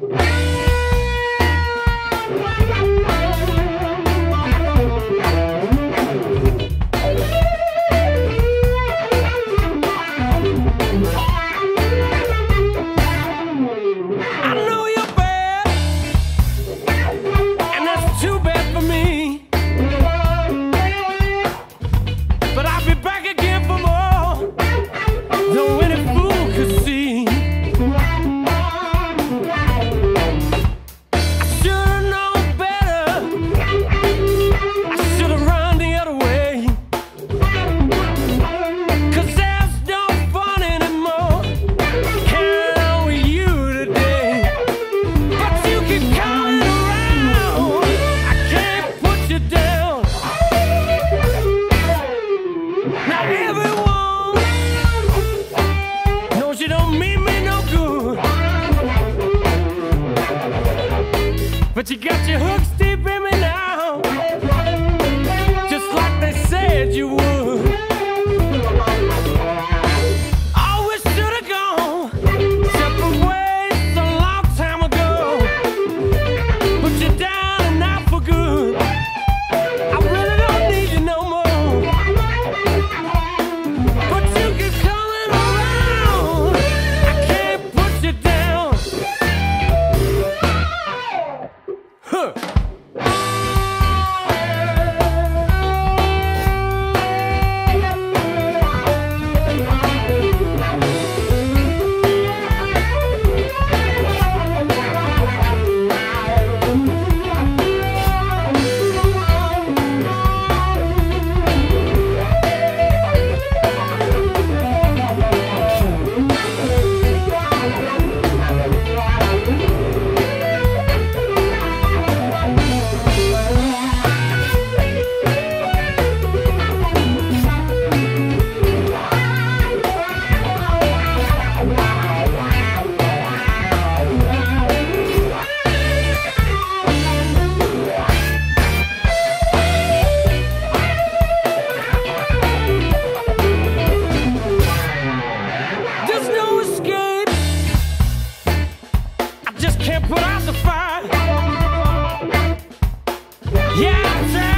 Música you don't mean me no good. But you got your hooks deep in me now, just like they said you would. Yeah,